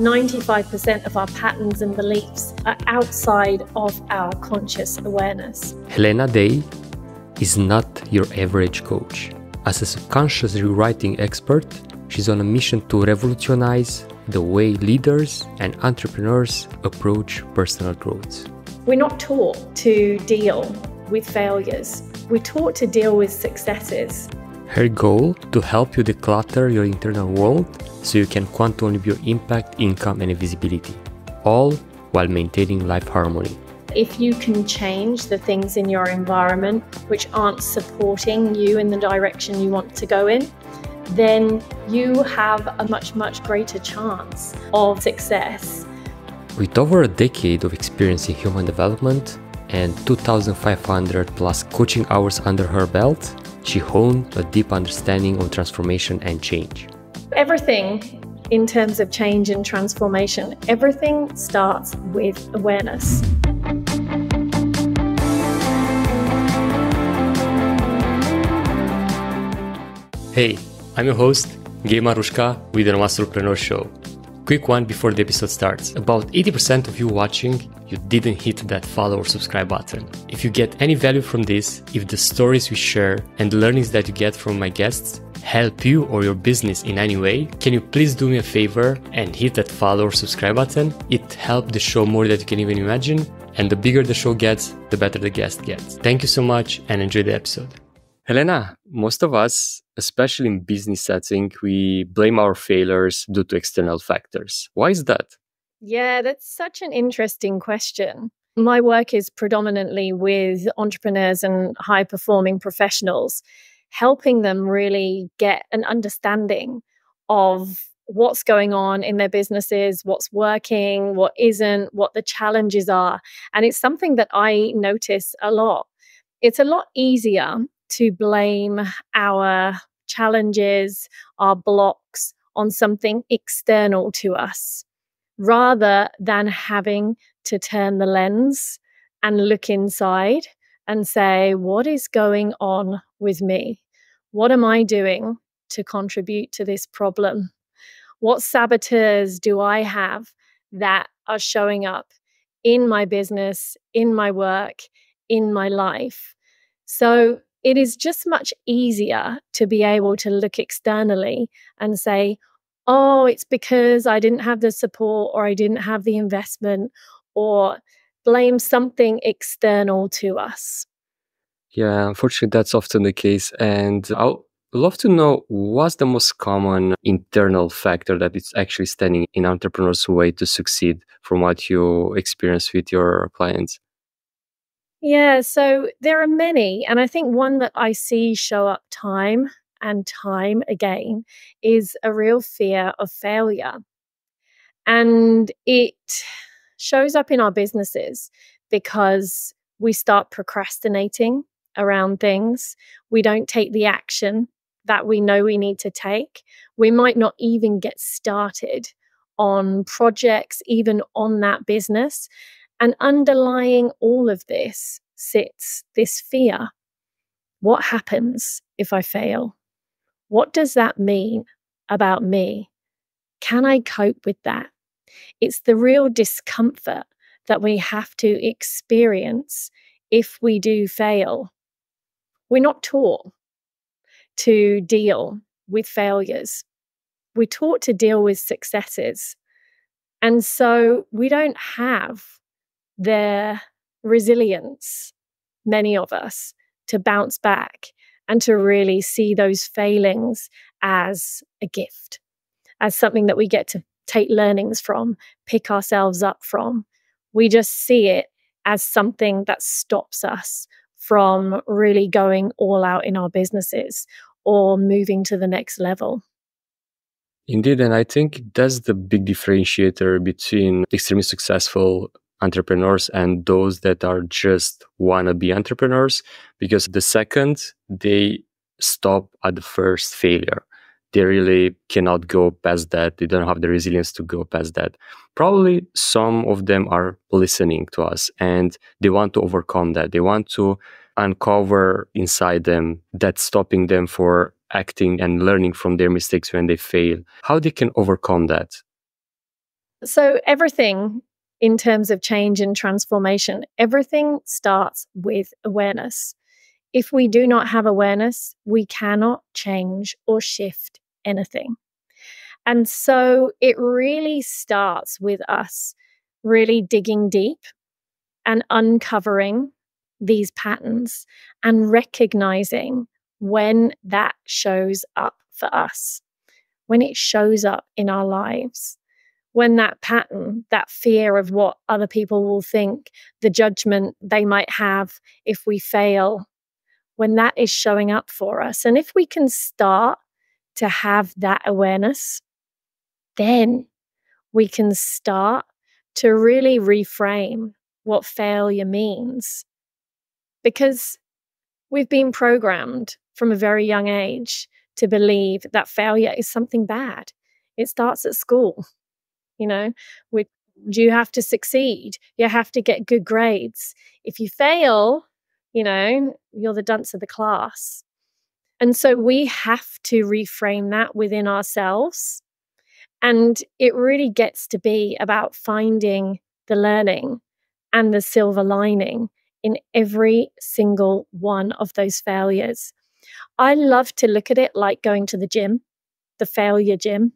95% of our patterns and beliefs are outside of our conscious awareness. Helena Day is not your average coach. As a subconscious rewriting expert, she's on a mission to revolutionize the way leaders and entrepreneurs approach personal growth. We're not taught to deal with failures, we're taught to deal with successes. Her goal to help you declutter your internal world so you can quantum your impact, income, and visibility, all while maintaining life harmony. If you can change the things in your environment which aren't supporting you in the direction you want to go in, then you have a much, much greater chance of success. With over a decade of experience in human development and 2,500 plus coaching hours under her belt, she honed a deep understanding of transformation and change. Everything in terms of change and transformation, everything starts with awareness. Hey, I'm your host, Gabe Marusca with the Masterpreneur Show. Quick one before the episode starts. About 80% of you watching, you didn't hit that follow or subscribe button. If you get any value from this, if the stories we share and the learnings that you get from my guests help you or your business in any way, can you please do me a favor and hit that follow or subscribe button? It helps the show more than you can even imagine. And the bigger the show gets, the better the guest gets. Thank you so much and enjoy the episode. Helena, most of us, especially in business setting, we blame our failures due to external factors. Why is that? Yeah, that's such an interesting question. My work is predominantly with entrepreneurs and high performing professionals, helping them really get an understanding of what's going on in their businesses, what's working, what isn't, what the challenges are. And it's something that I notice a lot. It's a lot easier to blame our challenges, our blocks on something external to us rather than having to turn the lens and look inside and say, what is going on with me? What am I doing to contribute to this problem? What saboteurs do I have that are showing up in my business, in my work, in my life? So it is just much easier to be able to look externally and say, oh, it's because I didn't have the support or I didn't have the investment or blame something external to us. Yeah, unfortunately, that's often the case. And I'd love to know what's the most common internal factor that is actually standing in entrepreneurs' way to succeed from what you experience with your clients? Yeah, so there are many. And I think one that I see show up time and time again is a real fear of failure. And it shows up in our businesses because we start procrastinating around things. We don't take the action that we know we need to take. We might not even get started on projects, even on that business. And underlying all of this sits this fear. What happens if I fail? What does that mean about me? Can I cope with that? It's the real discomfort that we have to experience if we do fail. We're not taught to deal with failures. We're taught to deal with successes. And so we don't have their resilience, many of us, to bounce back and to really see those failings as a gift, as something that we get to take learnings from, pick ourselves up from. We just see it as something that stops us from really going all out in our businesses or moving to the next level. Indeed, and I think that's the big differentiator between extremely successful entrepreneurs and those that are just wanna be entrepreneurs, because the second they stop at the first failure, they really cannot go past that. They don't have the resilience to go past that. Probably some of them are listening to us and they want to overcome that. They want to uncover inside them that's stopping them for acting and learning from their mistakes when they fail, how they can overcome that. So, everything in terms of change and transformation, everything starts with awareness. If we do not have awareness, we cannot change or shift anything. And so it really starts with us really digging deep and uncovering these patterns and recognizing when that shows up for us, when it shows up in our lives when that pattern, that fear of what other people will think, the judgment they might have if we fail, when that is showing up for us. And if we can start to have that awareness, then we can start to really reframe what failure means. Because we've been programmed from a very young age to believe that failure is something bad. It starts at school you know, which you have to succeed. You have to get good grades. If you fail, you know, you're the dunce of the class. And so we have to reframe that within ourselves. And it really gets to be about finding the learning and the silver lining in every single one of those failures. I love to look at it like going to the gym, the failure gym.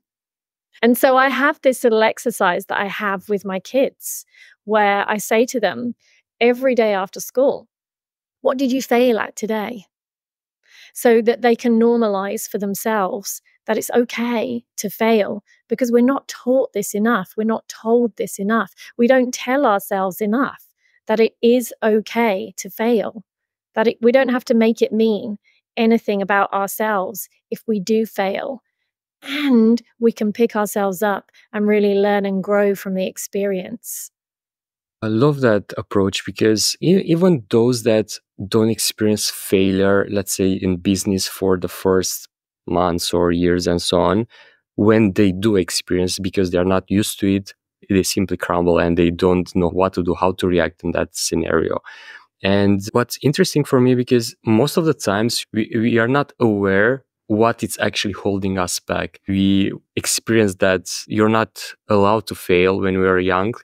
And so I have this little exercise that I have with my kids where I say to them every day after school, What did you fail at today? So that they can normalize for themselves that it's okay to fail because we're not taught this enough. We're not told this enough. We don't tell ourselves enough that it is okay to fail, that it, we don't have to make it mean anything about ourselves if we do fail and we can pick ourselves up and really learn and grow from the experience. I love that approach because even those that don't experience failure, let's say in business for the first months or years and so on, when they do experience because they're not used to it, they simply crumble and they don't know what to do, how to react in that scenario. And what's interesting for me because most of the times we, we are not aware what is actually holding us back. We experience that you're not allowed to fail when we are young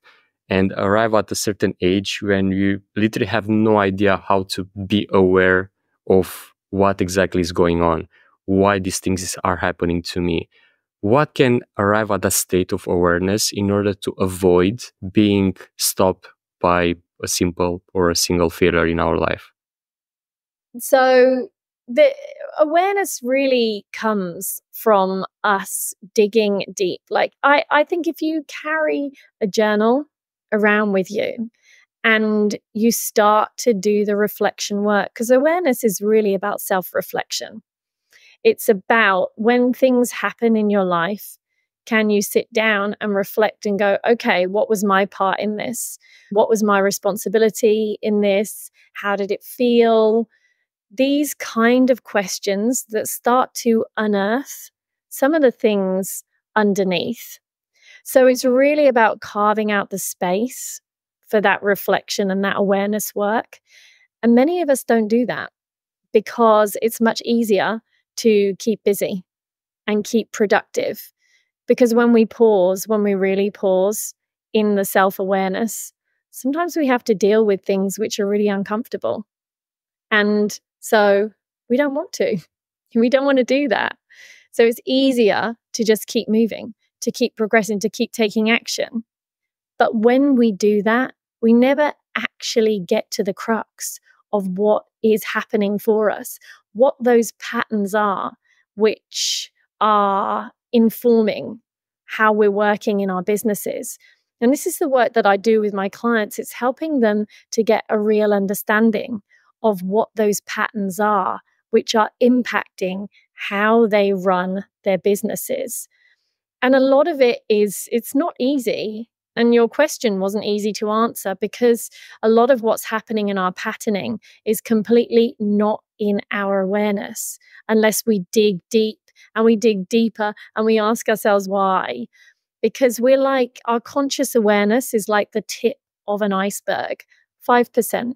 and arrive at a certain age when you literally have no idea how to be aware of what exactly is going on, why these things are happening to me. What can arrive at a state of awareness in order to avoid being stopped by a simple or a single failure in our life? So, the awareness really comes from us digging deep. Like I, I think if you carry a journal around with you and you start to do the reflection work, because awareness is really about self reflection. It's about when things happen in your life, can you sit down and reflect and go, okay, what was my part in this? What was my responsibility in this? How did it feel? These kind of questions that start to unearth some of the things underneath. So it's really about carving out the space for that reflection and that awareness work. And many of us don't do that because it's much easier to keep busy and keep productive. Because when we pause, when we really pause in the self awareness, sometimes we have to deal with things which are really uncomfortable. And so we don't want to. We don't want to do that. So it's easier to just keep moving, to keep progressing, to keep taking action. But when we do that, we never actually get to the crux of what is happening for us, what those patterns are, which are informing how we're working in our businesses. And this is the work that I do with my clients. It's helping them to get a real understanding of what those patterns are, which are impacting how they run their businesses. And a lot of it is, it's not easy. And your question wasn't easy to answer because a lot of what's happening in our patterning is completely not in our awareness unless we dig deep and we dig deeper and we ask ourselves why. Because we're like, our conscious awareness is like the tip of an iceberg, 5%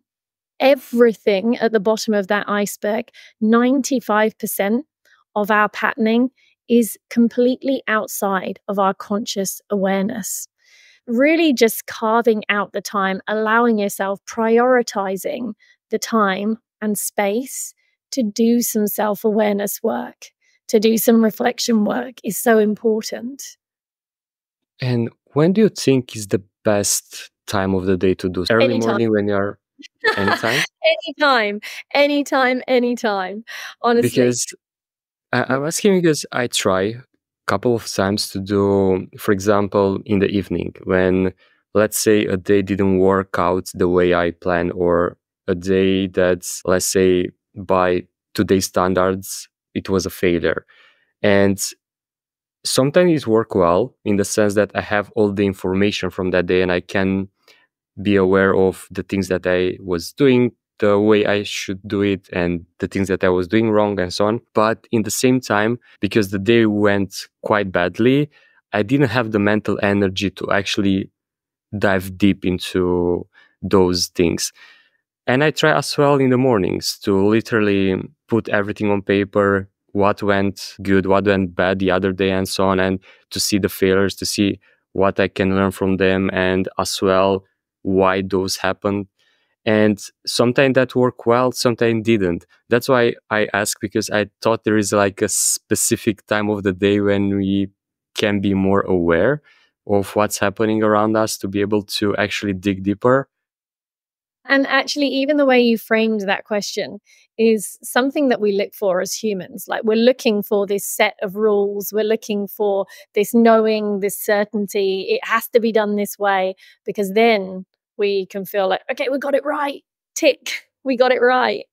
everything at the bottom of that iceberg, 95% of our patterning is completely outside of our conscious awareness. really just carving out the time, allowing yourself, prioritizing the time and space to do some self awareness work, to do some reflection work is so important. And when do you think is the best time of the day to do? Early anytime. morning when you're anytime? anytime, anytime, anytime. Honestly. Because I, I'm asking because I try a couple of times to do, for example, in the evening when let's say a day didn't work out the way I planned or a day that's let's say by today's standards it was a failure and sometimes it work well in the sense that i have all the information from that day and i can be aware of the things that i was doing the way i should do it and the things that i was doing wrong and so on. But in the same time because the day went quite badly i didn't have the mental energy to actually dive deep into those things. And I try as well in the mornings to literally put everything on paper, what went good, what went bad the other day, and so on, and to see the failures, to see what I can learn from them, and as well why those happened. And sometimes that worked well, sometimes didn't. That's why I ask because I thought there is like a specific time of the day when we can be more aware of what's happening around us to be able to actually dig deeper and actually, even the way you framed that question is something that we look for as humans. Like we're looking for this set of rules, we're looking for this knowing, this certainty. It has to be done this way because then we can feel like, okay, we got it right. Tick, we got it right.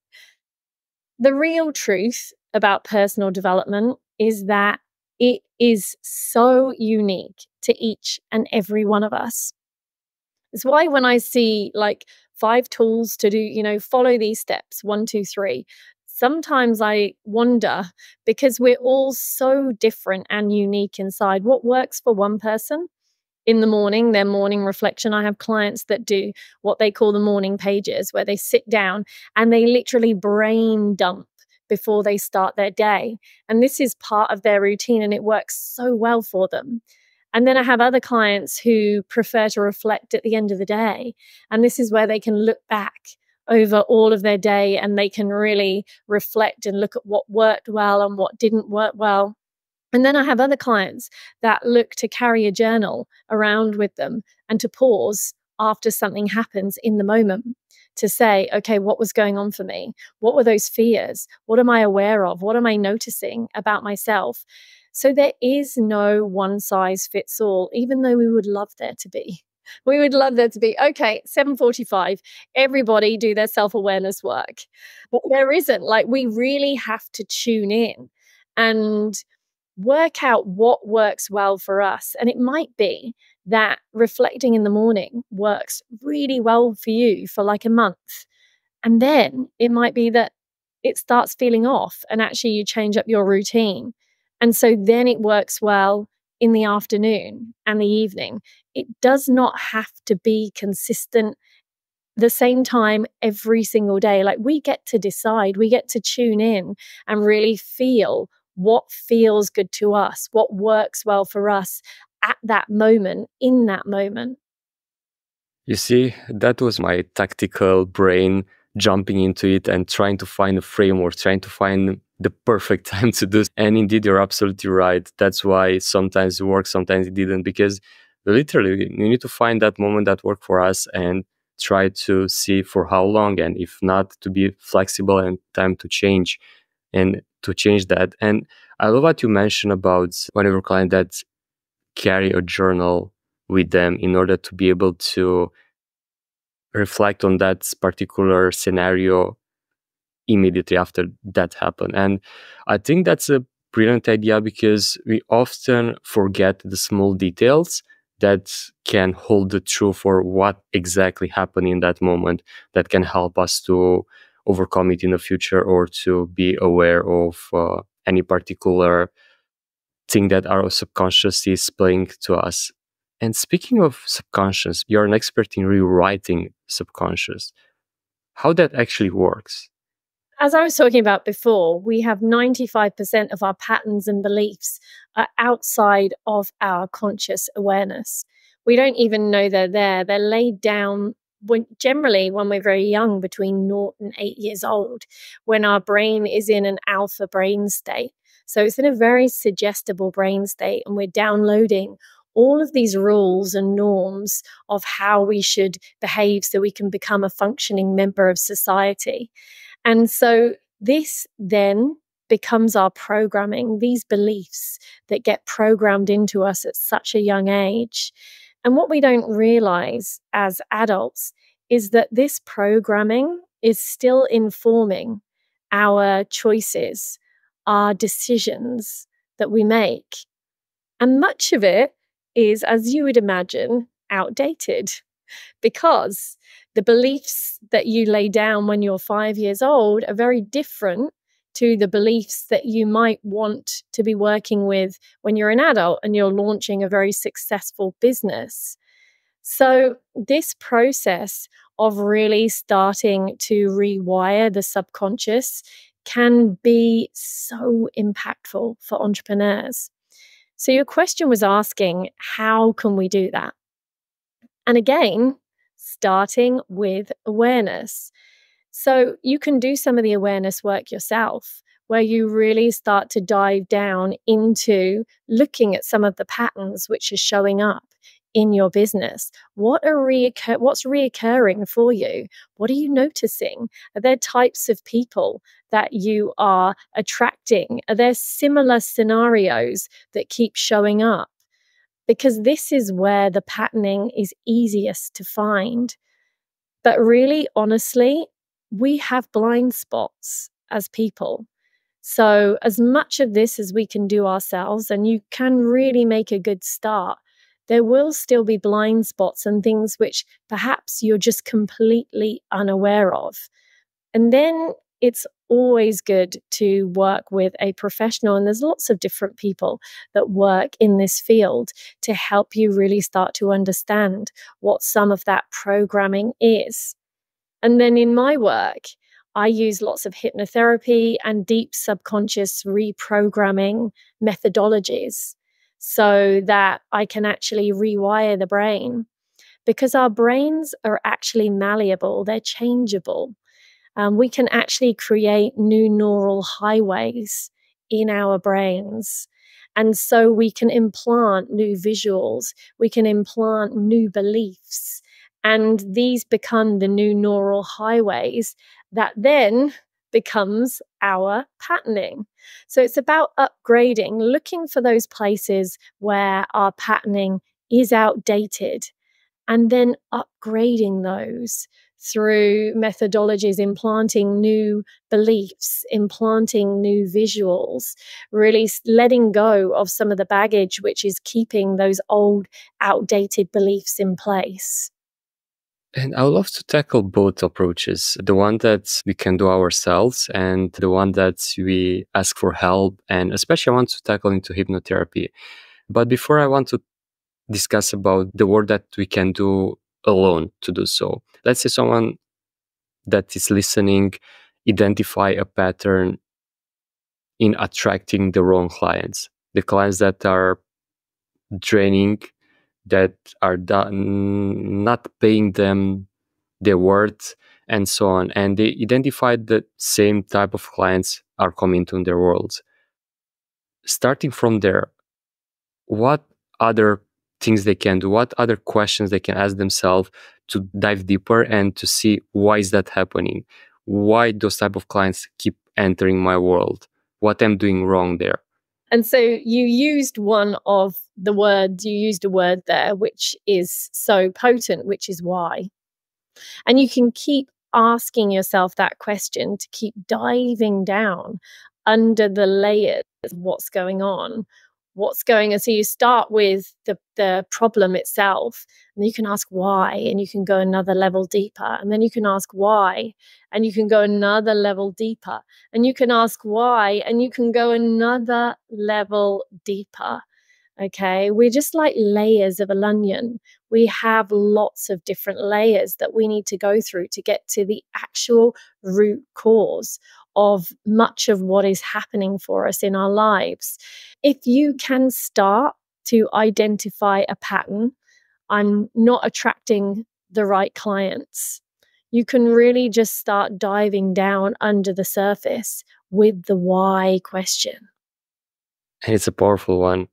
The real truth about personal development is that it is so unique to each and every one of us. It's why when I see like five tools to do, you know, follow these steps one, two, three. Sometimes I wonder because we're all so different and unique inside what works for one person in the morning, their morning reflection. I have clients that do what they call the morning pages, where they sit down and they literally brain dump before they start their day. And this is part of their routine and it works so well for them. And then I have other clients who prefer to reflect at the end of the day. And this is where they can look back over all of their day and they can really reflect and look at what worked well and what didn't work well. And then I have other clients that look to carry a journal around with them and to pause after something happens in the moment to say, okay, what was going on for me? What were those fears? What am I aware of? What am I noticing about myself? So there is no one size fits all, even though we would love there to be. We would love there to be, okay, 745, everybody do their self awareness work. But there isn't. Like, we really have to tune in and work out what works well for us. And it might be that reflecting in the morning works really well for you for like a month. And then it might be that it starts feeling off and actually you change up your routine. And so then it works well in the afternoon and the evening. It does not have to be consistent the same time every single day. Like we get to decide, we get to tune in and really feel what feels good to us, what works well for us at that moment, in that moment. You see, that was my tactical brain jumping into it and trying to find a framework, trying to find the perfect time to do. And indeed, you're absolutely right. That's why sometimes it works, sometimes it didn't, because literally you need to find that moment that worked for us and try to see for how long. And if not, to be flexible and time to change and to change that. And I love what you mentioned about one of your clients that carry a journal with them in order to be able to reflect on that particular scenario immediately after that happened. And I think that's a brilliant idea because we often forget the small details that can hold the truth for what exactly happened in that moment that can help us to overcome it in the future or to be aware of uh, any particular thing that our subconscious is playing to us. And speaking of subconscious, you're an expert in rewriting subconscious. How that actually works? as I was talking about before, we have 95% of our patterns and beliefs are outside of our conscious awareness. We don't even know they're there. They're laid down when generally when we're very young, between naught and eight years old, when our brain is in an alpha brain state. So it's in a very suggestible brain state, and we're downloading all of these rules and norms of how we should behave so we can become a functioning member of society. And so this then becomes our programming, these beliefs that get programmed into us at such a young age. And what we don't realize as adults is that this programming is still informing our choices, our decisions that we make. And much of it is, as you would imagine, outdated because the beliefs that you lay down when you're five years old are very different to the beliefs that you might want to be working with when you're an adult and you're launching a very successful business. So, this process of really starting to rewire the subconscious can be so impactful for entrepreneurs. So, your question was asking, how can we do that? And again, starting with awareness. So, you can do some of the awareness work yourself, where you really start to dive down into looking at some of the patterns which are showing up in your business? What are reoccur- what's reoccurring for you? What are you noticing? Are there types of people that you are attracting? Are there similar scenarios that keep showing up? Because this is where the patterning is easiest to find. But really, honestly, we have blind spots as people. So, as much of this as we can do ourselves, and you can really make a good start there will still be blind spots and things which perhaps you're just completely unaware of. And then it's always good to work with a professional. And there's lots of different people that work in this field to help you really start to understand what some of that programming is. And then in my work, I use lots of hypnotherapy and deep subconscious reprogramming methodologies so that I can actually rewire the brain. Because our brains are actually malleable, they're changeable. Um, we can actually create new neural highways in our brains. And so we can implant new visuals, we can implant new beliefs, and these become the new neural highways that then becomes our patterning. So it's about upgrading, looking for those places where our patterning is outdated, and then upgrading those through methodologies, implanting new beliefs, implanting new visuals, really letting go of some of the baggage which is keeping those old, outdated beliefs in place. And I would love to tackle both approaches the one that we can do ourselves and the one that we ask for help. And especially, I want to tackle into hypnotherapy. But before I want to discuss about the work that we can do alone to do so, let's say someone that is listening identify a pattern in attracting the wrong clients, the clients that are draining that are done, not paying them their worth and so on. And they identified the same type of clients are coming to their worlds. Starting from there, what other things they can do, what other questions they can ask themselves to dive deeper and to see why is that happening? Why those type of clients keep entering my world? What I'm doing wrong there? And so you used one of the words, you used a word there, which is so potent, which is why. And you can keep asking yourself that question to keep diving down under the layers of what's going on what's going on. So you start with the, the problem itself, and you can ask why, and you can go another level deeper. And then you can ask why, and you can go another level deeper. And you can ask why, and you can go another level deeper. Okay, we're just like layers of a onion. We have lots of different layers that we need to go through to get to the actual root cause of much of what is happening for us in our lives. If you can start to identify a pattern, I'm not attracting the right clients. You can really just start diving down under the surface with the why question. And it's a powerful one.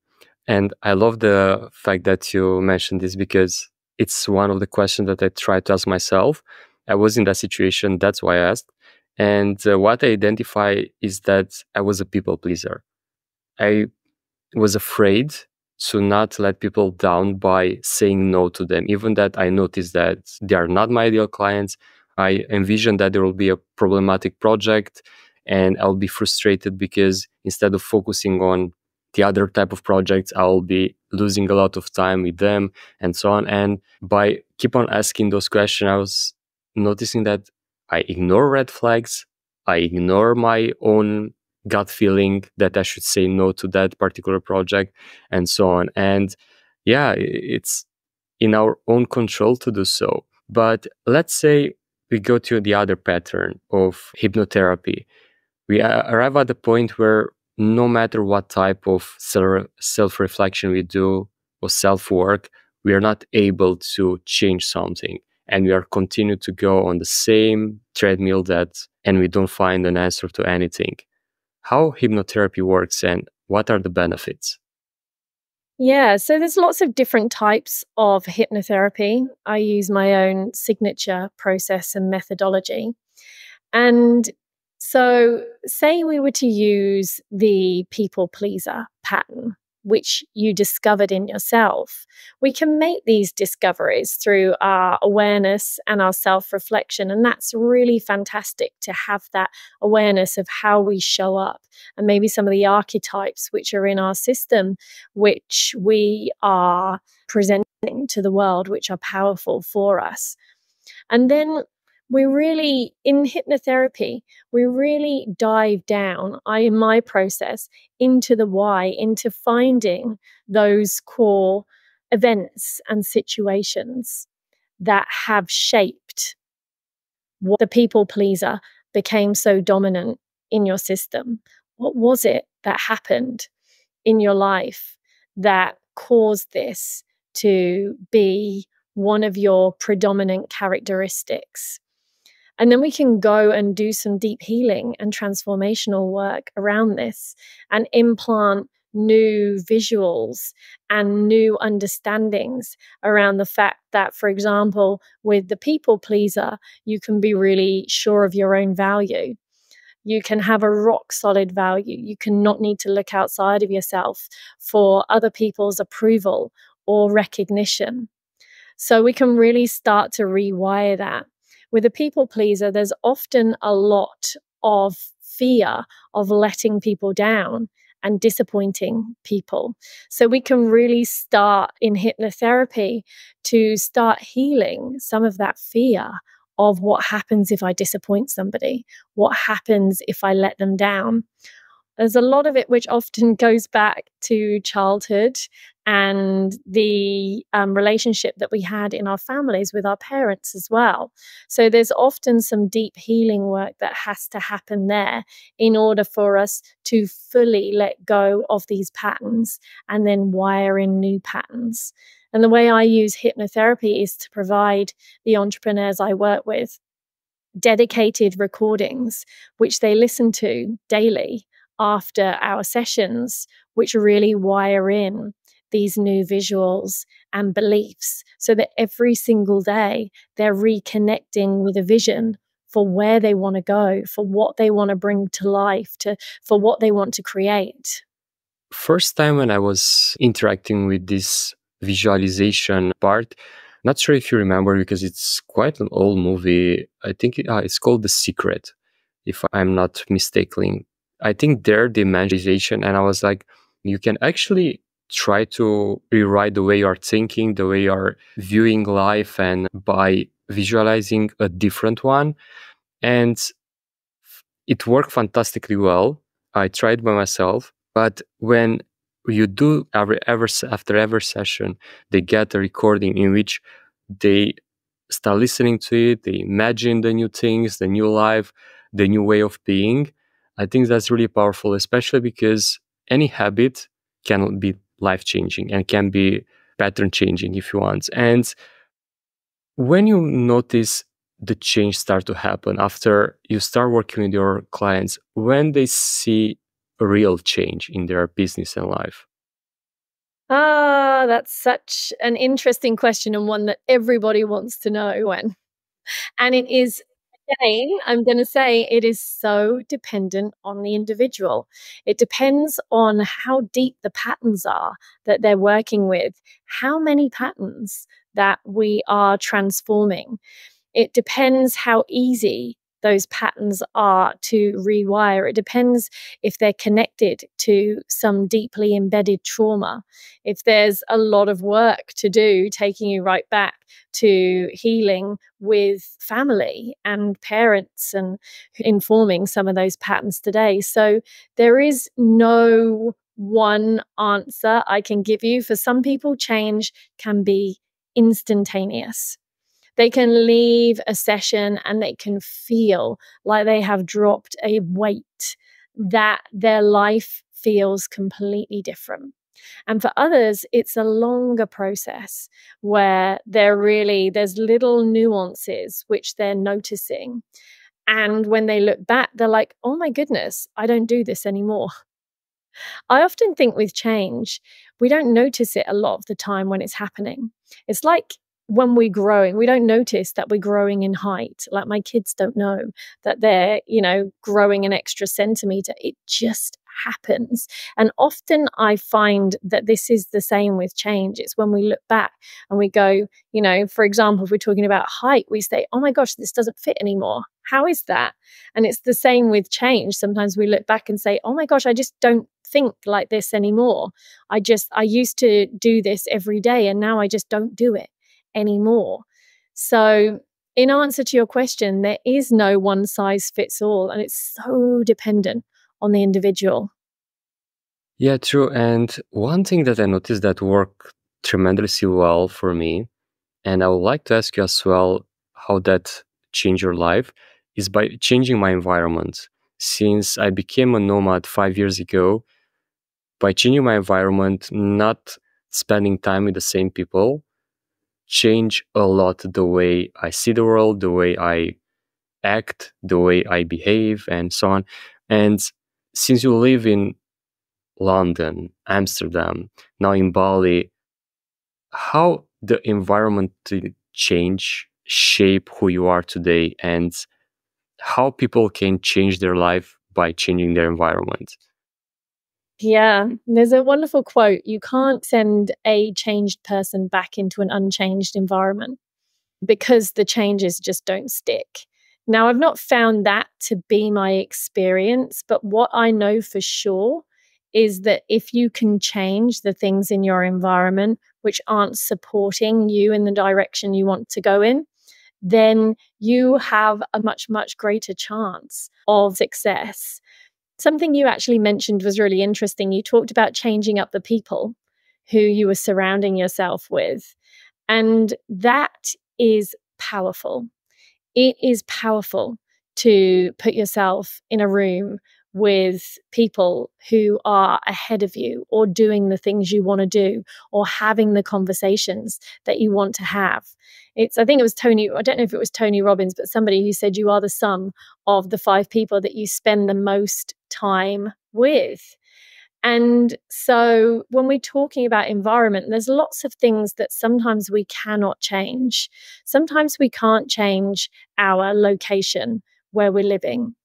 And I love the fact that you mentioned this because it's one of the questions that I try to ask myself. I was in that situation, that's why I asked. And uh, what I identify is that I was a people pleaser. I was afraid to not let people down by saying no to them. Even that I noticed that they are not my ideal clients. I envision that there will be a problematic project and I'll be frustrated because instead of focusing on the other type of projects, I'll be losing a lot of time with them and so on. And by keep on asking those questions, I was noticing that I ignore red flags. I ignore my own gut feeling that I should say no to that particular project and so on. And yeah, it's in our own control to do so. But let's say we go to the other pattern of hypnotherapy. We arrive at the point where no matter what type of self reflection we do or self work, we are not able to change something and we are continue to go on the same treadmill that and we don't find an answer to anything how hypnotherapy works and what are the benefits yeah, so there's lots of different types of hypnotherapy. I use my own signature process and methodology. And so, say we were to use the people pleaser pattern which you discovered in yourself. We can make these discoveries through our awareness and our self reflection. And that's really fantastic to have that awareness of how we show up and maybe some of the archetypes which are in our system, which we are presenting to the world, which are powerful for us. And then we really in hypnotherapy we really dive down i in my process into the why into finding those core events and situations that have shaped what the people pleaser became so dominant in your system. What was it that happened in your life that caused this to be one of your predominant characteristics and then we can go and do some deep healing and transformational work around this and implant new visuals and new understandings around the fact that, for example, with the people pleaser, you can be really sure of your own value. You can have a rock solid value. You cannot need to look outside of yourself for other people's approval or recognition. So we can really start to rewire that with a people pleaser, there's often a lot of fear of letting people down and disappointing people. So we can really start in hypnotherapy to start healing some of that fear of what happens if I disappoint somebody, what happens if I let them down. There's a lot of it which often goes back to childhood and the um, relationship that we had in our families with our parents as well. So there's often some deep healing work that has to happen there in order for us to fully let go of these patterns and then wire in new patterns. And the way I use hypnotherapy is to provide the entrepreneurs I work with dedicated recordings, which they listen to daily after our sessions, which really wire in these new visuals and beliefs so that every single day they're reconnecting with a vision for where they want to go, for what they want to bring to life, to for what they want to create. First time when I was interacting with this visualization part, not sure if you remember because it's quite an old movie. I think it, uh, it's called The Secret, if I'm not mistaken. I think their dimensionalization, and I was like, you can actually try to rewrite the way you are thinking, the way you are viewing life, and by visualizing a different one. And it worked fantastically well. I tried by myself, but when you do every ever after every session, they get a recording in which they start listening to it, they imagine the new things, the new life, the new way of being. I think that's really powerful, especially because any habit can be life changing and can be pattern changing if you want. And when you notice the change start to happen after you start working with your clients, when they see a real change in their business and life? Ah, that's such an interesting question and one that everybody wants to know when. And it is again, I'm going to say it is so dependent on the individual. It depends on how deep the patterns are that they're working with, how many patterns that we are transforming. It depends how easy those patterns are to rewire. It depends if they're connected to some deeply embedded trauma. If there's a lot of work to do, taking you right back to healing with family and parents and informing some of those patterns today. So there is no one answer I can give you. For some people, change can be instantaneous they can leave a session and they can feel like they have dropped a weight, that their life feels completely different. And for others, it's a longer process where they're really, there's little nuances which they're noticing. And when they look back, they're like, oh my goodness, I don't do this anymore. I often think with change, we don't notice it a lot of the time when it's happening. It's like when we're growing, we don't notice that we're growing in height. Like my kids don't know that they're, you know, growing an extra centimeter. It just happens. And often I find that this is the same with change. It's when we look back and we go, you know, for example, if we're talking about height, we say, oh my gosh, this doesn't fit anymore. How is that? And it's the same with change. Sometimes we look back and say, oh my gosh, I just don't think like this anymore. I just, I used to do this every day and now I just don't do it anymore. So, in answer to your question, there is no one size fits all, and it's so dependent on the individual. Yeah, true. And one thing that I noticed that worked tremendously well for me, and I would like to ask you as well how that changed your life, is by changing my environment. Since I became a nomad five years ago, by changing my environment, not spending time with the same people, change a lot the way I see the world, the way I act, the way I behave, and so on. And since you live in London, Amsterdam, now in Bali, how the environment change shape who you are today and how people can change their life by changing their environment? Yeah, there's a wonderful quote. You can't send a changed person back into an unchanged environment because the changes just don't stick. Now, I've not found that to be my experience, but what I know for sure is that if you can change the things in your environment which aren't supporting you in the direction you want to go in, then you have a much, much greater chance of success. Something you actually mentioned was really interesting. You talked about changing up the people who you were surrounding yourself with. And that is powerful. It is powerful to put yourself in a room with people who are ahead of you or doing the things you want to do or having the conversations that you want to have. It's, I think it was Tony, I don't know if it was Tony Robbins, but somebody who said you are the sum of the five people that you spend the most time with. And so when we're talking about environment, there's lots of things that sometimes we cannot change. Sometimes we can't change our location where we're living.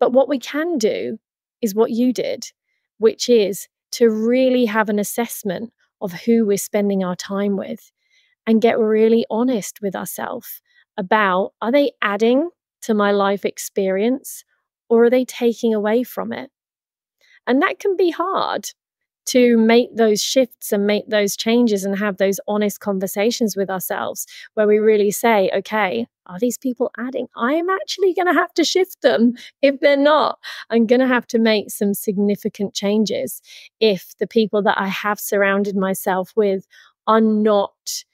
But what we can do is what you did, which is to really have an assessment of who we're spending our time with and get really honest with ourselves about are they adding to my life experience or are they taking away from it? And that can be hard to make those shifts and make those changes and have those honest conversations with ourselves where we really say, okay, are these people adding? I'm actually going to have to shift them. If they're not, I'm going to have to make some significant changes if the people that I have surrounded myself with are not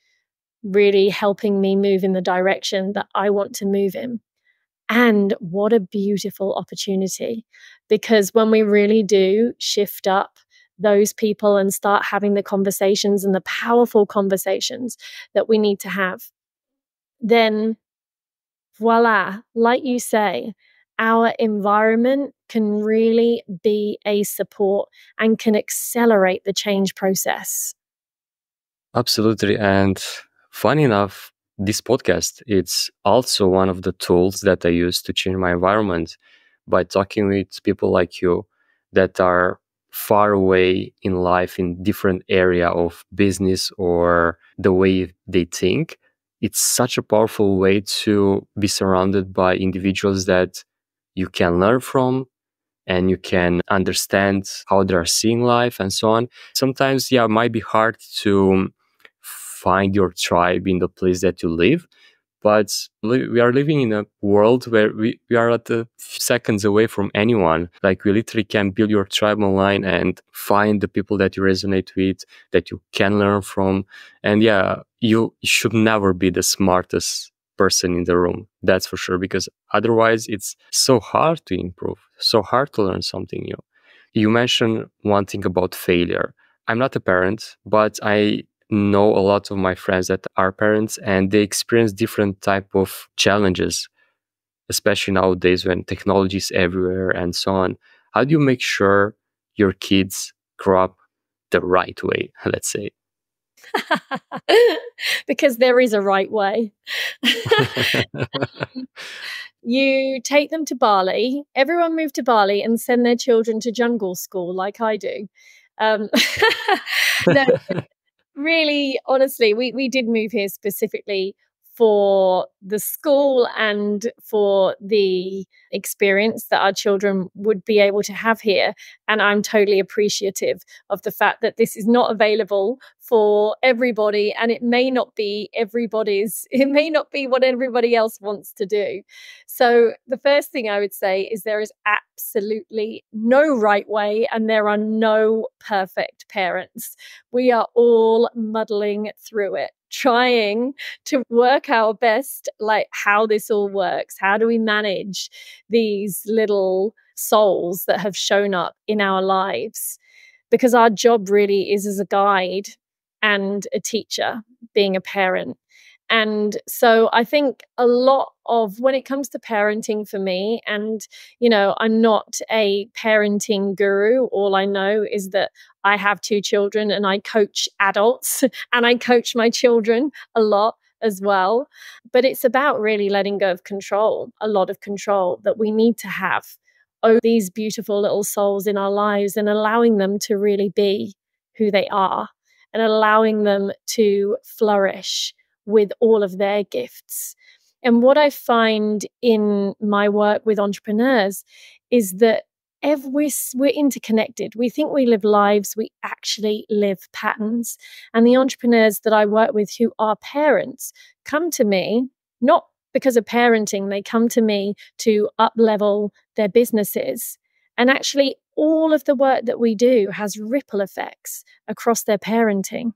really helping me move in the direction that I want to move in. And what a beautiful opportunity. Because when we really do shift up those people and start having the conversations and the powerful conversations that we need to have, then voila, like you say, our environment can really be a support and can accelerate the change process. Absolutely. And funny enough, this podcast it's also one of the tools that I use to change my environment by talking with people like you that are far away in life in different area of business or the way they think it's such a powerful way to be surrounded by individuals that you can learn from and you can understand how they're seeing life and so on. Sometimes, yeah, it might be hard to find your tribe in the place that you live. But we are living in a world where we, we are at the seconds away from anyone. Like we literally can build your tribe online and find the people that you resonate with, that you can learn from. And yeah, you should never be the smartest person in the room. That's for sure. Because otherwise it's so hard to improve, so hard to learn something new. You mentioned one thing about failure. I'm not a parent, but I know a lot of my friends that are parents and they experience different type of challenges especially nowadays when technology is everywhere and so on. How do you make sure your kids grow up the right way let's say? Because there is a right way. You take them to bali. Everyone move to bali and send their children to jungle school like i do. Um, no, really, honestly, we, we did move here specifically for the school and for the experience that our children would be able to have here. And I'm totally appreciative of the fact that this is not available for everybody and it may not be everybody's it may not be what everybody else wants to do so the first thing i would say is there is absolutely no right way and there are no perfect parents we are all muddling through it trying to work our best like how this all works how do we manage these little souls that have shown up in our lives because our job really is as a guide and a teacher, being a parent. And so I think a lot of when it comes to parenting for me, and you know, I'm not a parenting guru. All I know is that I have two children and I coach adults and I coach my children a lot as well. But it's about really letting go of control, a lot of control that we need to have over these beautiful little souls in our lives and allowing them to really be who they are and allowing them to flourish with all of their gifts. And what I find in my work with entrepreneurs is that every, we're interconnected. We think we live lives, we actually live patterns. And the entrepreneurs that I work with who are parents come to me not because of parenting, they come to me to up level their businesses. And actually, all of the work that we do has ripple effects across their parenting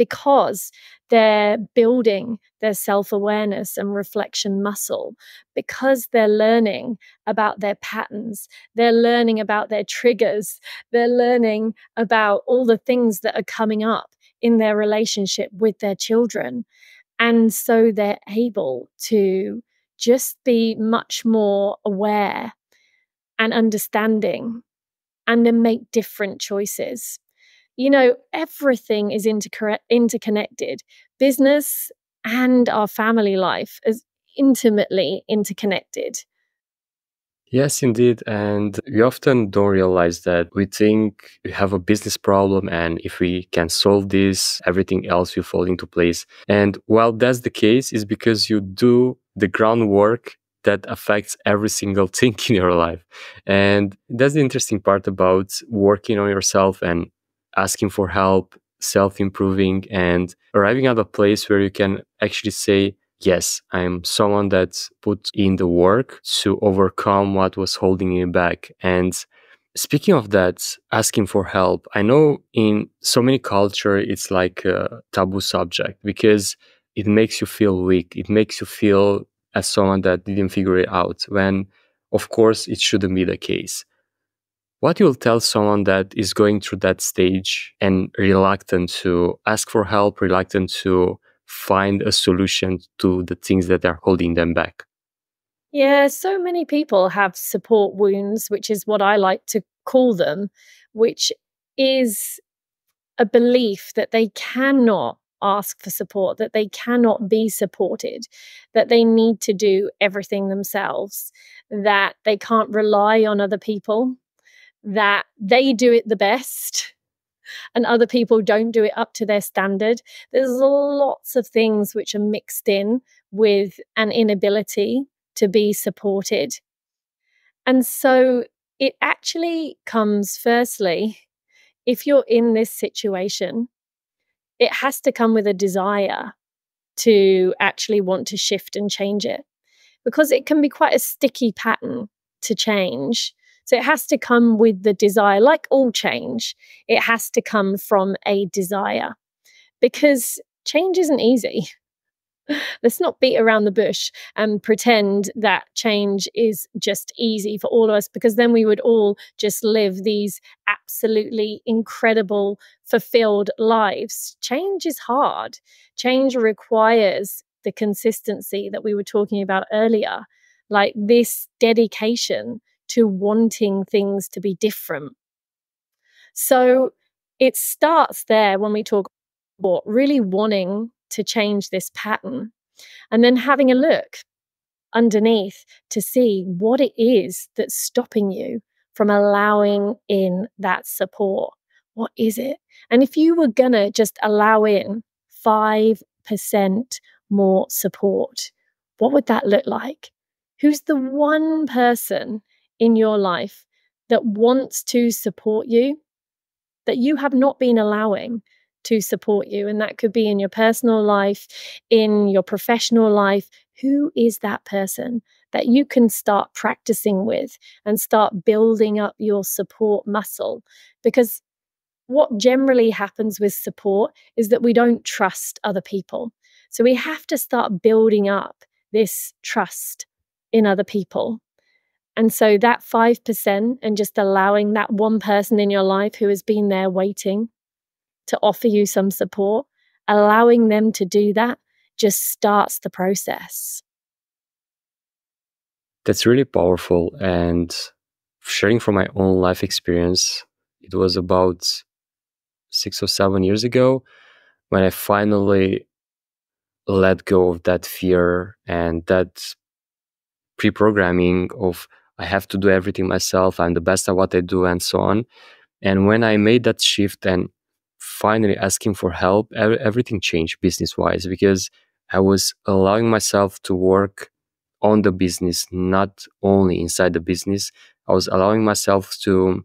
because they're building their self awareness and reflection muscle, because they're learning about their patterns, they're learning about their triggers, they're learning about all the things that are coming up in their relationship with their children. And so they're able to just be much more aware and understanding and then make different choices. You know, everything is interconnected. Business and our family life is intimately interconnected. Yes, indeed. And we often don't realize that we think we have a business problem, and if we can solve this, everything else will fall into place. And while that's the case, is because you do the groundwork that affects every single thing in your life. And that's the interesting part about working on yourself and asking for help, self improving, and arriving at a place where you can actually say, Yes, I'm someone that put in the work to overcome what was holding me back. And speaking of that, asking for help, I know in so many culture it's like a taboo subject because it makes you feel weak. It makes you feel as someone that didn't figure it out when of course it shouldn't be the case what you'll tell someone that is going through that stage and reluctant to ask for help, reluctant to find a solution to the things that are holding them back? Yeah, so many people have support wounds, which is what I like to call them, which is a belief that they cannot ask for support, that they cannot be supported, that they need to do everything themselves, that they can't rely on other people, that they do it the best and other people don't do it up to their standard. There's lots of things which are mixed in with an inability to be supported. And so it actually comes firstly, if you're in this situation, it has to come with a desire to actually want to shift and change it because it can be quite a sticky pattern to change. So it has to come with the desire, like all change, it has to come from a desire. Because change isn't easy. let's not beat around the bush and pretend that change is just easy for all of us because then we would all just live these absolutely incredible fulfilled lives. Change is hard. Change requires the consistency that we were talking about earlier like this dedication to wanting things to be different so it starts there when we talk about really wanting to change this pattern and then having a look underneath to see what it is that's stopping you from allowing in that support. What is it? And if you were going to just allow in 5% more support, what would that look like? Who's the one person in your life that wants to support you that you have not been allowing to support you. And that could be in your personal life, in your professional life. Who is that person that you can start practicing with and start building up your support muscle? Because what generally happens with support is that we don't trust other people. So we have to start building up this trust in other people. And so that 5% and just allowing that one person in your life who has been there waiting to offer you some support, allowing them to do that just starts the process. That's really powerful. And sharing from my own life experience, it was about six or seven years ago when I finally let go of that fear and that pre programming of I have to do everything myself, I'm the best at what I do, and so on. And when I made that shift and finally asking for help, everything changed business wise because I was allowing myself to work on the business, not only inside the business. I was allowing myself to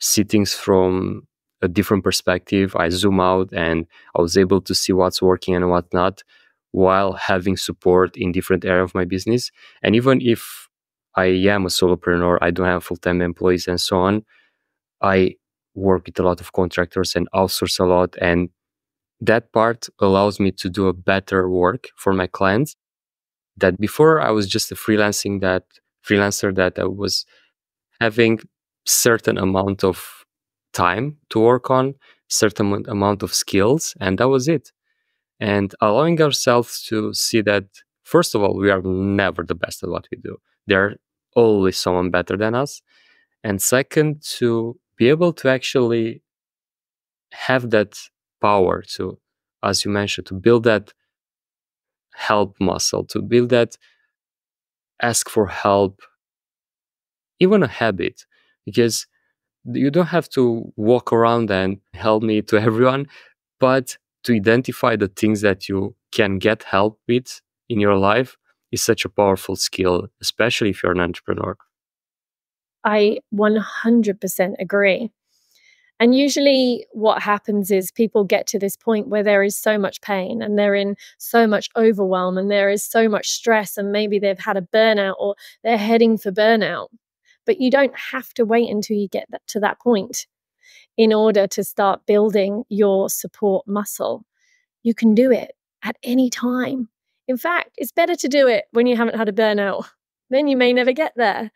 see things from a different perspective. I zoom out and I was able to see what's working and what not while having support in different area of my business. And even if I am a solopreneur, I don't have full-time employees and so on, I work with a lot of contractors and outsource a lot. And that part allows me to do a better work for my clients. That before I was just a freelancing that freelancer that I was having certain amount of time to work on, certain amount of skills, and that was it. And allowing ourselves to see that first of all, we are never the best at what we do. There's always someone better than us. And second, to be able to actually have that power to, as you mentioned, to build that help muscle, to build that ask for help, even a habit, because you don't have to walk around and help me to everyone, but to identify the things that you can get help with in your life is such a powerful skill, especially if you're an entrepreneur. I 100% agree. And usually, what happens is people get to this point where there is so much pain and they're in so much overwhelm and there is so much stress, and maybe they've had a burnout or they're heading for burnout. But you don't have to wait until you get to that point in order to start building your support muscle. You can do it at any time. In fact, it's better to do it when you haven't had a burnout then you may never get there.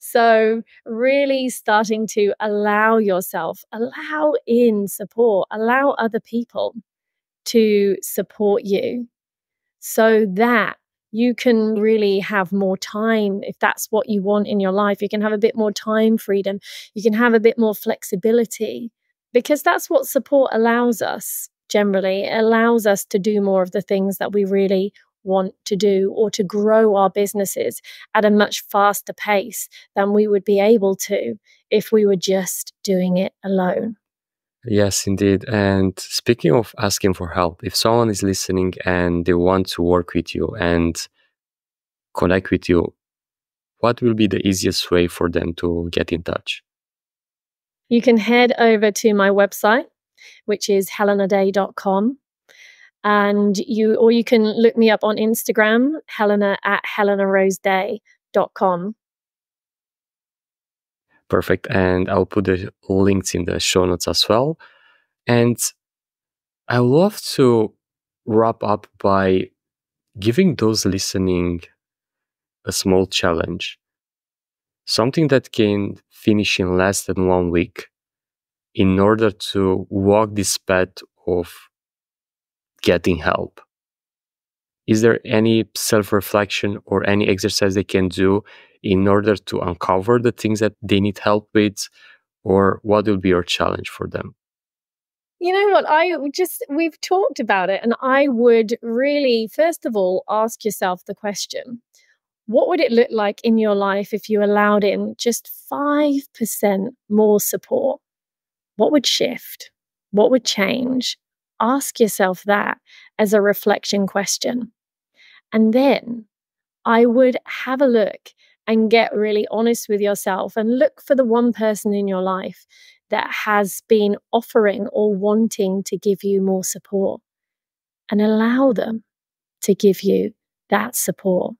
So, really starting to allow yourself, allow in support, allow other people to support you so that you can really have more time if that's what you want in your life. You can have a bit more time freedom. You can have a bit more flexibility because that's what support allows us generally. It allows us to do more of the things that we really want to do or to grow our businesses at a much faster pace than we would be able to if we were just doing it alone. Yes, indeed. And speaking of asking for help, if someone is listening and they want to work with you and connect with you, what will be the easiest way for them to get in touch? You can head over to my website, which is helenaday.com and you or you can look me up on Instagram, Helena at helenaroseday.com. Perfect. And I'll put the links in the show notes as well. And I love to wrap up by giving those listening a small challenge. Something that can finish in less than one week in order to walk this path of getting help. Is there any self reflection or any exercise they can do in order to uncover the things that they need help with? Or what will be your challenge for them? You know what? I just, we've talked about it, and I would really, first of all, ask yourself the question what would it look like in your life if you allowed in just 5% more support? What would shift? What would change? Ask yourself that as a reflection question. And then I would have a look and get really honest with yourself and look for the one person in your life that has been offering or wanting to give you more support and allow them to give you that support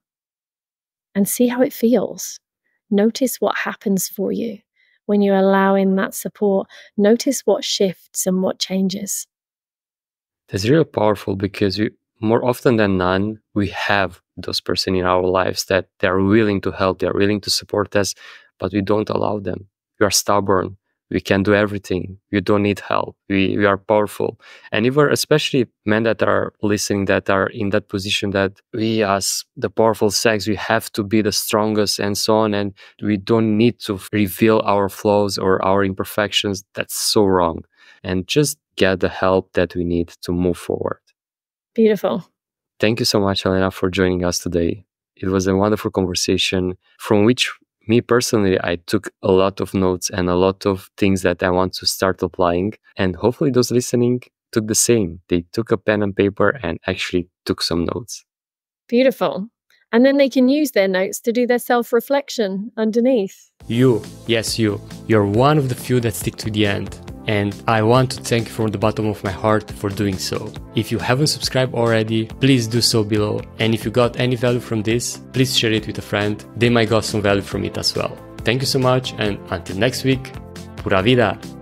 and see how it feels. Notice what happens for you when you allow in that support. Notice what shifts and what changes. That's really powerful because we, more often than none, we have those person in our lives that they are willing to help, they are willing to support us, but we don't allow them. We are stubborn. We can do everything. We don't need help. We, we are powerful. And even especially men that are listening that are in that position that we as the powerful sex, we have to be the strongest and so on. And we don't need to reveal our flaws or our imperfections. That's so wrong. And just get the help that we need to move forward. Beautiful. Thank you so much, Elena, for joining us today. It was a wonderful conversation from which me personally, I took a lot of notes and a lot of things that I want to start applying. And hopefully, those listening took the same. They took a pen and paper and actually took some notes. Beautiful. And then they can use their notes to do their self reflection underneath. You, yes, you. You're one of the few that stick to the end and I want to thank you from the bottom of my heart for doing so. If you haven't subscribed already, please do so below. And if you got any value from this, please share it with a friend. They might got some value from it as well. Thank you so much, and until next week, pura vida!